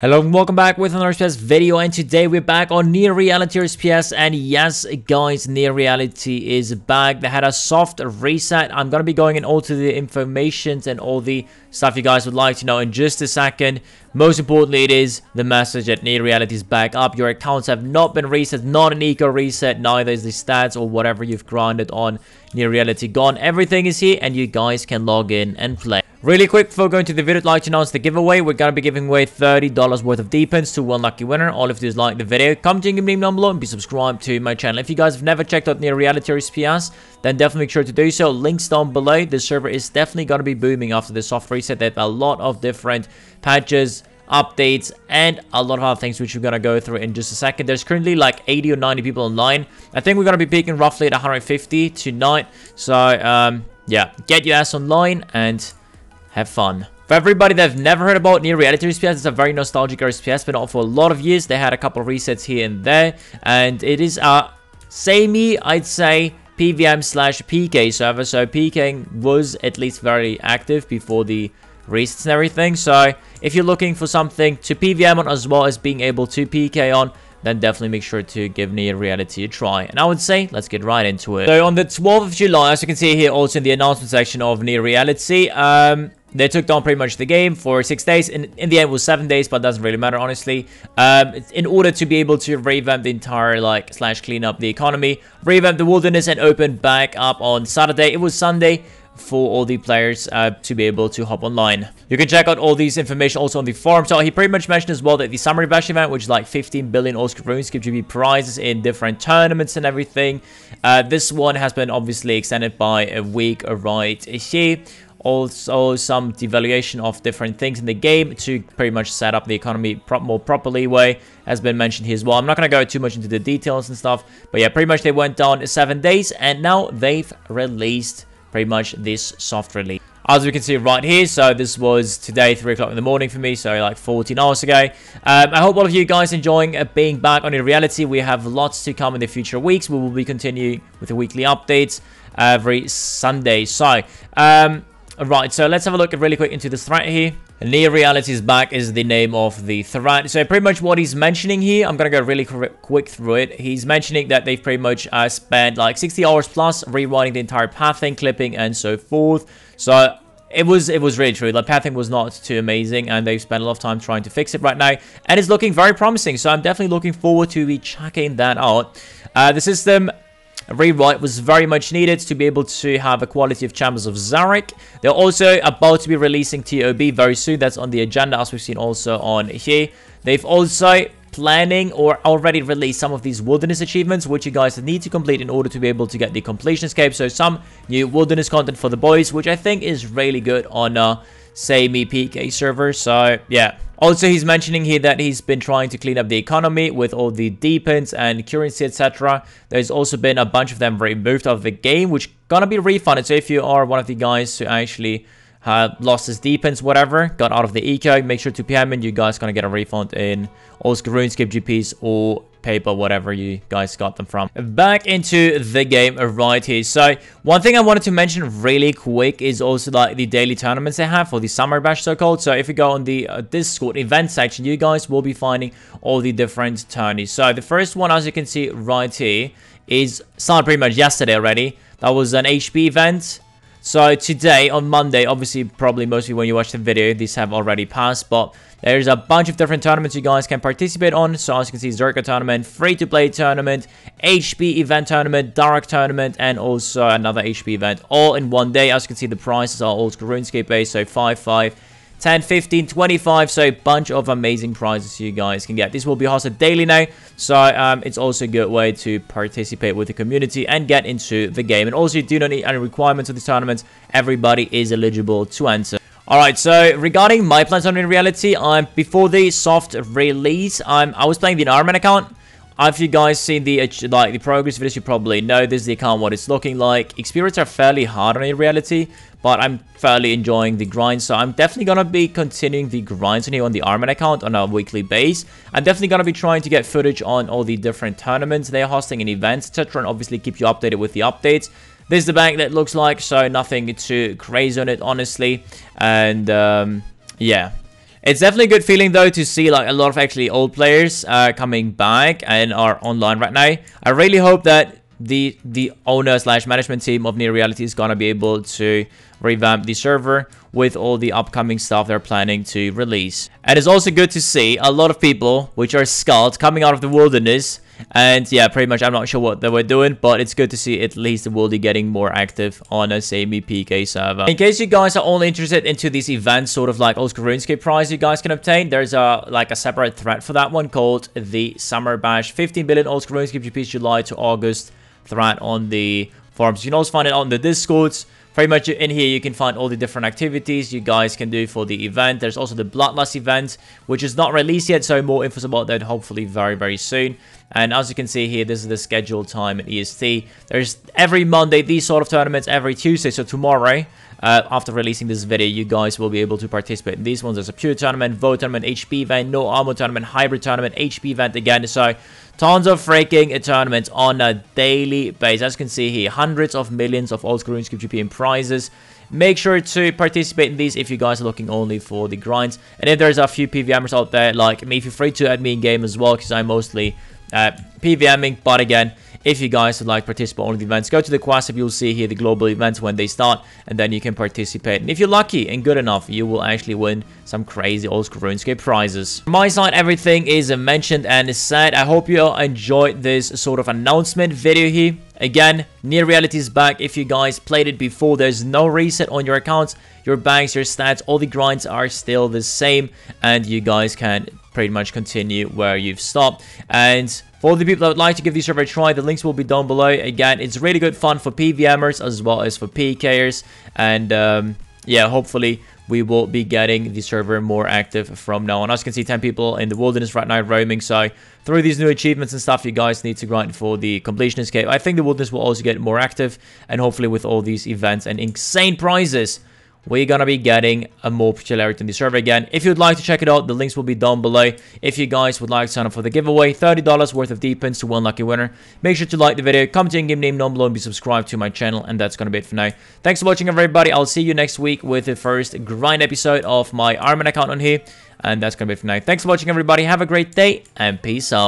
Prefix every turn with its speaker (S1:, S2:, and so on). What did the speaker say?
S1: Hello and welcome back with another RSPS video and today we're back on Near Reality RSPS and yes guys Near Reality is back. They had a soft reset. I'm going to be going in all to the informations and all the stuff you guys would like to know in just a second. Most importantly it is the message that Near Reality is back up. Your accounts have not been reset, not an eco reset, neither is the stats or whatever you've grinded on Near Reality gone. Everything is here and you guys can log in and play. Really quick before going to the video, I'd like to announce the giveaway. We're going to be giving away $30 worth of D-Pins to one lucky winner. All you have to do is like the video, comment your name down below, and be subscribed to my channel. If you guys have never checked out Near Reality RSPS, then definitely make sure to do so. Links down below. The server is definitely going to be booming after the soft reset. Have a lot of different patches, updates and a lot of other things which we're gonna go through in just a second there's currently like 80 or 90 people online i think we're gonna be peaking roughly at 150 tonight so um yeah get your ass online and have fun. For everybody that have never heard about Near Reality RSPS, it's a very nostalgic RSPS, been out for a lot of years. They had a couple of resets here and there, and it is a semi, I'd say, PVM slash PK server. So PK was at least very active before the resets and everything. So if you're looking for something to PVM on as well as being able to PK on, then definitely make sure to give Near Reality a try. And I would say, let's get right into it. So on the 12th of July, as you can see here also in the announcement section of Near Reality, um, they took down pretty much the game for six days. In, in the end, it was seven days, but doesn't really matter, honestly. Um, in order to be able to revamp the entire, like, slash clean up the economy, revamp the wilderness, and open back up on Saturday. It was Sunday for all the players uh, to be able to hop online. You can check out all these information also on the forum. So he pretty much mentioned as well that the Summer Bash event, which is like 15 billion Oscar runes, gives you prizes in different tournaments and everything. Uh, this one has been obviously extended by a week right here also some devaluation of different things in the game to pretty much set up the economy pro more properly way has been mentioned here as well. I'm not going to go too much into the details and stuff, but yeah, pretty much they went down seven days and now they've released pretty much this soft release. As we can see right here, so this was today, 3 o'clock in the morning for me, so like 14 hours ago. Um, I hope all of you guys enjoying uh, being back on the reality. We have lots to come in the future weeks. We will be continuing with the weekly updates every Sunday. So, um, Right, so let's have a look really quick into this threat here. Near Reality's Back is the name of the threat. So pretty much what he's mentioning here, I'm to go really quick through it. He's mentioning that they've pretty much uh, spent like 60 hours plus rewriting the entire pathing, clipping, and so forth. So it was it was really true. Like pathing was not too amazing, and they've spent a lot of time trying to fix it right now, and it's looking very promising. So I'm definitely looking forward to be checking that out. Uh, the system a rewrite was very much needed to be able to have a quality of Chambers of Xeric. They're also about to be releasing TOB very soon. That's on the agenda as we've seen also on here. They've also planning or already released some of these wilderness achievements which you guys need to complete in order to be able to get the completionist cape so some new wilderness content for the boys which i think is really good on uh semi pk server so yeah also, he's mentioning here that he's been trying to clean up the economy with all the D-Pins and currency, etc. There's also been a bunch of them removed out of the game, which gonna be refunded. So if you are one of the guys who actually uh, lost his D-Pins, whatever, got out of the eco, make sure to PM and you guys gonna get a refund in Oscar RuneScape GPs or paper, whatever you guys got them from. Back into the game right here. So one thing I wanted to mention really quick is also like the daily tournaments they have for the summer bash so-called. So if you go on the uh, Discord event section, you guys will be finding all the different tourneys. So the first one, as you can see right here, is started pretty much yesterday already. That was an HP event. So today, on Monday, obviously, probably most of you when you watch the video, these have already passed, but there's a bunch of different tournaments you guys can participate on. So as you can see, Zerker tournament, free-to-play tournament, HP event tournament, Dark tournament, and also another HP event, all in one day. As you can see, the prices are all RuneScape based, so 5, 5, 10, 15, 25. So bunch of amazing prizes you guys can get. This will be hosted daily now. So um, it's also a good way to participate with the community and get into the game. And also you do not need any requirements of this tournament. Everybody is eligible to enter. Alright, so regarding my plans on Near Reality, I'm before the soft release, um, I was playing the Ironman account. If you guys seen the like the progress videos, you probably know this is the account, what it's looking like. Experience are fairly hard on Near Reality, but I'm fairly enjoying the grind, so I'm definitely gonna be continuing the grinds on here on the Ironman account on a weekly base. I'm definitely gonna be trying to get footage on all the different tournaments they're hosting and events, etc., and obviously keep you updated with the updates. This is the bank that looks like, so nothing too crazy on it, honestly. And, um, yeah. It's definitely a good feeling though to see like a lot of actually old players uh, coming back and are online right now. I really hope that the the owner slash management team of Near Reality is gonna be able to revamp the server with all the upcoming stuff they're planning to release. And it's also good to see a lot of people which are scouts coming out of the wilderness and yeah, pretty much I'm not sure what they were doing, but it's good to see at least the world getting more active on a semi PK server. In case you guys are only interested into these events, sort of like school RuneScape prize you guys can obtain, there's a like a separate thread for that one called the Summer Bash 15 billion school RuneScape GPs July to August thread on the forums. You can also find it on the Discords pretty much in here you can find all the different activities you guys can do for the event there's also the bloodlust event which is not released yet so more info about that hopefully very very soon and as you can see here this is the scheduled time at est there's every monday these sort of tournaments every tuesday so tomorrow uh, after releasing this video, you guys will be able to participate in these ones. There's a pure tournament, vote tournament, HP event, no armor tournament, hybrid tournament, HP event again. So tons of freaking tournaments on a daily basis. As you can see here, hundreds of millions of old school RuneScape GP prizes. Make sure to participate in these if you guys are looking only for the grinds. And if there's a few PVMers out there like me, feel free to add me in game as well because I'm mostly uh, PVMing. But again, if you guys would like to participate on the events, go to the quest you'll see here the global events when they start, and then you can participate. And if you're lucky and good enough, you will actually win some crazy old RuneScape prizes. From my side, everything is mentioned and said. I hope you all enjoyed this sort of announcement video here. Again, Near Reality is back. If you guys played it before, there's no reset on your accounts, your banks, your stats, all the grinds are still the same, and you guys can pretty much continue where you've stopped. And for the people that would like to give the server a try, the links will be down below. Again, it's really good fun for PVMers as well as for PKers. And um, yeah, hopefully we will be getting the server more active from now on. As you can see, 10 people in the wilderness right now roaming. So through these new achievements and stuff, you guys need to grind for the completionist cape. I think the wilderness will also get more active. And hopefully with all these events and insane prizes, we're gonna be getting a more popularity in the server again. If you'd like to check it out, the links will be down below. If you guys would like to sign up for the giveaway, $30 worth of D-pins to one lucky winner. Make sure to like the video, comment your in-game name down below, and be subscribed to my channel. And that's gonna be it for now. Thanks for watching, everybody. I'll see you next week with the first grind episode of my Ironman account on here. And that's gonna be it for now. Thanks for watching, everybody. Have a great day, and peace out.